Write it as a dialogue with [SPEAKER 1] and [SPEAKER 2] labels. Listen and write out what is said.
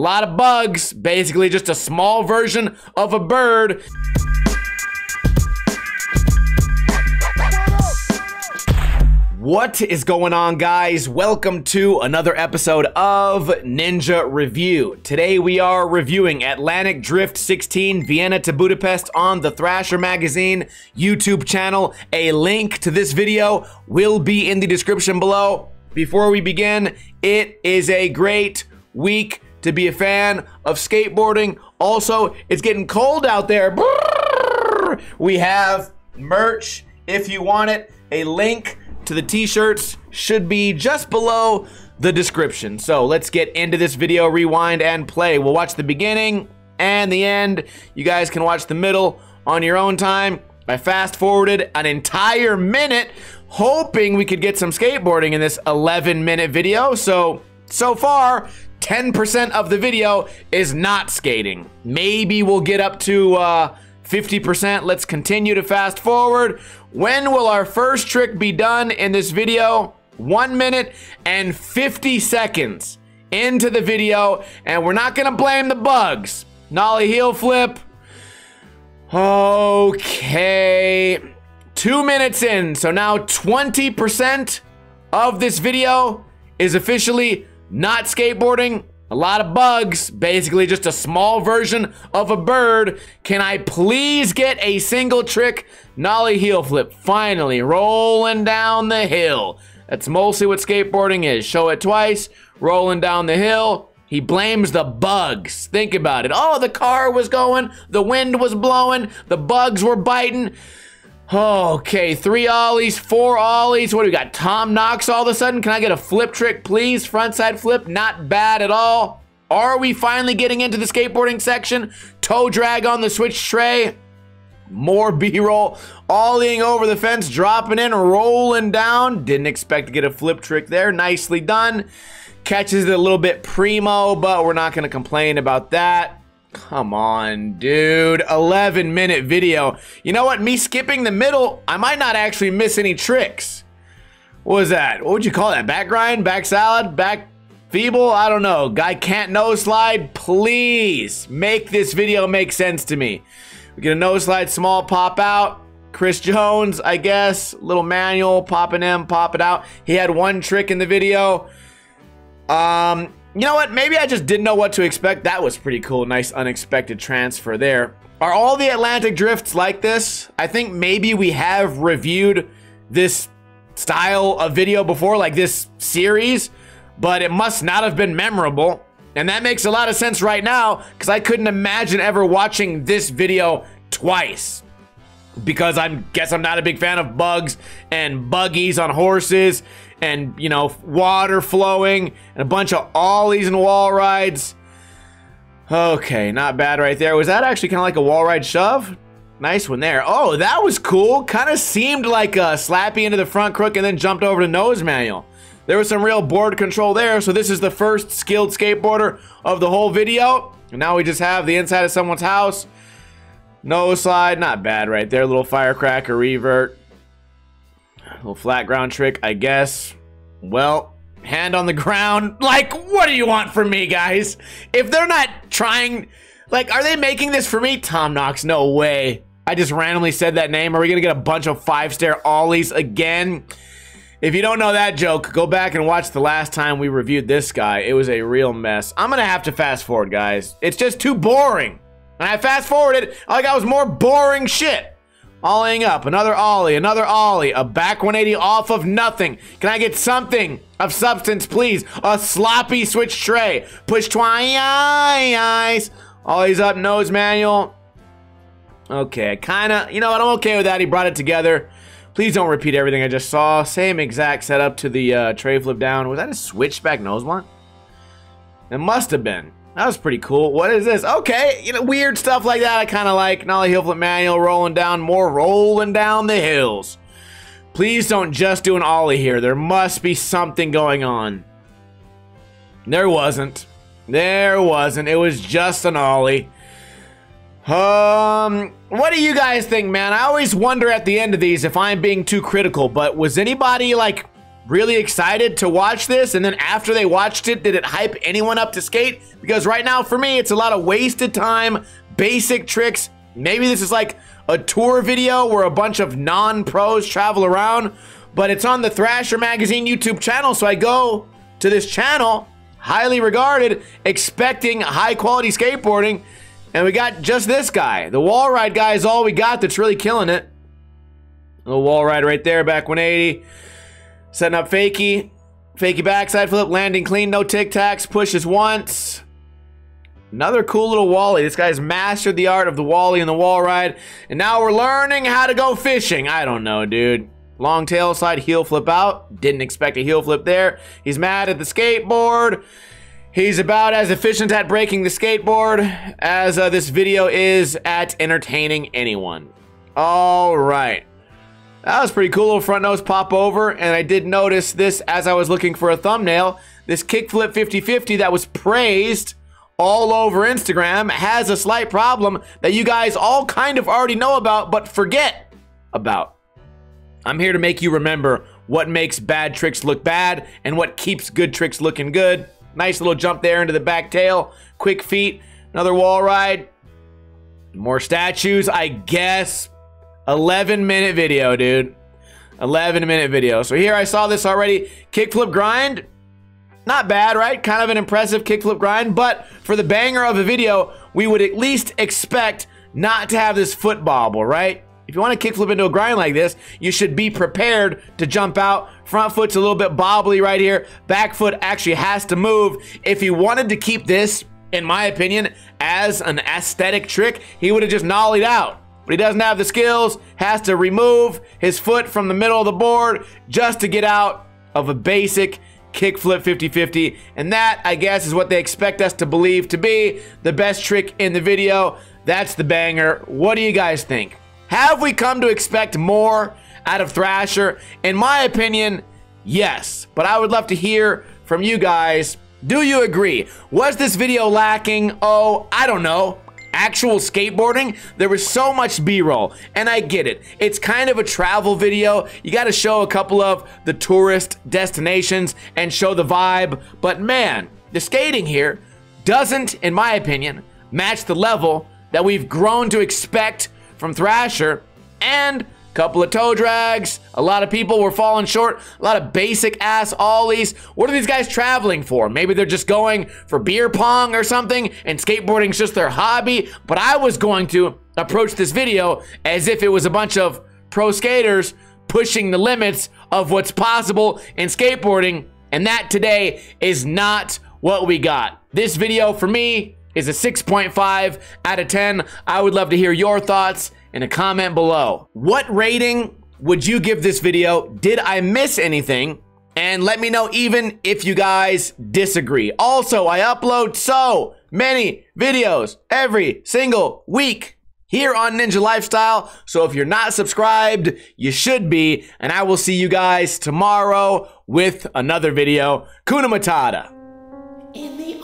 [SPEAKER 1] lot of bugs, basically just a small version of a bird. What is going on, guys? Welcome to another episode of Ninja Review. Today we are reviewing Atlantic Drift 16 Vienna to Budapest on the Thrasher Magazine YouTube channel. A link to this video will be in the description below. Before we begin, it is a great week to be a fan of skateboarding. Also, it's getting cold out there. We have merch if you want it. A link to the t-shirts should be just below the description. So let's get into this video, rewind and play. We'll watch the beginning and the end. You guys can watch the middle on your own time. I fast forwarded an entire minute hoping we could get some skateboarding in this 11 minute video. So, so far, 10% of the video is not skating. Maybe we'll get up to uh, 50%. Let's continue to fast forward. When will our first trick be done in this video? One minute and 50 seconds into the video, and we're not gonna blame the bugs. Nollie heel flip. Okay. Two minutes in, so now 20% of this video is officially not skateboarding. A lot of bugs, basically just a small version of a bird. Can I please get a single trick? Nollie heel flip, finally rolling down the hill. That's mostly what skateboarding is. Show it twice, rolling down the hill. He blames the bugs. Think about it. Oh, the car was going, the wind was blowing, the bugs were biting. Okay, three ollies, four ollies. What do we got? Tom Knox all of a sudden? Can I get a flip trick, please? Frontside flip, not bad at all. Are we finally getting into the skateboarding section? Toe drag on the switch tray. More B-roll. Ollieing over the fence, dropping in, rolling down. Didn't expect to get a flip trick there. Nicely done. Catches it a little bit primo, but we're not going to complain about that. Come on, dude. 11 minute video. You know what? Me skipping the middle, I might not actually miss any tricks. What was that? What would you call that? Back grind? Back salad? Back feeble? I don't know. Guy can't nose slide? Please make this video make sense to me. We get a nose slide, small pop out. Chris Jones, I guess. Little manual, popping in, pop it out. He had one trick in the video. Um, you know what? Maybe I just didn't know what to expect. That was pretty cool. Nice unexpected transfer there. Are all the Atlantic drifts like this? I think maybe we have reviewed this style of video before, like this series, but it must not have been memorable. And that makes a lot of sense right now because I couldn't imagine ever watching this video twice. Because I guess I'm not a big fan of bugs and buggies on horses and, you know, water flowing and a bunch of ollies and wall rides. Okay, not bad right there. Was that actually kind of like a wall ride shove? Nice one there. Oh, that was cool. Kind of seemed like a slappy into the front crook and then jumped over to nose manual. There was some real board control there. So this is the first skilled skateboarder of the whole video. And now we just have the inside of someone's house. Nose slide, not bad right there. Little firecracker revert. Little flat ground trick, I guess. Well, hand on the ground. Like, what do you want from me, guys? If they're not trying, like, are they making this for me? Tom Knox, no way. I just randomly said that name. Are we gonna get a bunch of five-star ollies again? If you don't know that joke, go back and watch the last time we reviewed this guy. It was a real mess. I'm gonna have to fast forward, guys. It's just too boring. And I fast forwarded, all I got was more boring shit. Ollieing up, another ollie, another ollie, a back 180 off of nothing. Can I get something of substance, please? A sloppy switch tray. Push twice. Ollies up, nose manual. Okay, kinda, you know what, I'm okay with that. He brought it together. Please don't repeat everything I just saw. Same exact setup to the uh, tray flip down. Was that a switchback nose blunt? It must have been. That was pretty cool. What is this? Okay, you know, weird stuff like that I kind of like. Nollie heel flip manual, rolling down, more rolling down the hills. Please don't just do an ollie here. There must be something going on. There wasn't. There wasn't. It was just an ollie. Um, what do you guys think, man? I always wonder at the end of these if I'm being too critical, but was anybody, like, really excited to watch this? And then after they watched it, did it hype anyone up to skate? Because right now, for me, it's a lot of wasted time, basic tricks. Maybe this is like a tour video where a bunch of non-pros travel around, but it's on the Thrasher Magazine YouTube channel, so I go to this channel, highly regarded, expecting high quality skateboarding, and we got just this guy. The wall ride guy is all we got that's really killing it. The wall ride right there, back 180. Setting up fakie. Fakie backside flip, landing clean, no tic tacs, pushes once. Another cool little Wally. This guy's mastered the art of the Wally and the wall ride. And now we're learning how to go fishing. I don't know, dude. Long tail slide, heel flip out. Didn't expect a heel flip there. He's mad at the skateboard. He's about as efficient at breaking the skateboard as uh, this video is at entertaining anyone. All right. That was pretty cool. Little front nose pop over. And I did notice this as I was looking for a thumbnail. This kickflip 50-50 that was praised all over Instagram has a slight problem that you guys all kind of already know about but forget about. I'm here to make you remember what makes bad tricks look bad and what keeps good tricks looking good. Nice little jump there into the back tail. Quick feet. Another wall ride. More statues, I guess. 11 minute video, dude. 11 minute video. So here I saw this already. Kickflip grind. Not bad, right? Kind of an impressive kickflip grind. But for the banger of a video, we would at least expect not to have this foot bobble, right? If you want to kickflip into a grind like this, you should be prepared to jump out. Front foot's a little bit bobbly right here. Back foot actually has to move. If he wanted to keep this, in my opinion, as an aesthetic trick, he would have just nollied out but he doesn't have the skills, has to remove his foot from the middle of the board just to get out of a basic kickflip 50-50. And that, I guess, is what they expect us to believe to be the best trick in the video. That's the banger. What do you guys think? Have we come to expect more out of Thrasher? In my opinion, yes. But I would love to hear from you guys. Do you agree? Was this video lacking? Oh, I don't know actual skateboarding, there was so much B-roll, and I get it. It's kind of a travel video. You got to show a couple of the tourist destinations and show the vibe, but man, the skating here doesn't, in my opinion, match the level that we've grown to expect from Thrasher, and Couple of toe drags. A lot of people were falling short. A lot of basic ass ollies. What are these guys traveling for? Maybe they're just going for beer pong or something and skateboarding's just their hobby. But I was going to approach this video as if it was a bunch of pro skaters pushing the limits of what's possible in skateboarding. And that today is not what we got. This video for me is a 6.5 out of 10. I would love to hear your thoughts in a comment below. What rating would you give this video? Did I miss anything? And let me know even if you guys disagree. Also, I upload so many videos every single week here on Ninja Lifestyle. So if you're not subscribed, you should be. And I will see you guys tomorrow with another video. Kuna Matata. In the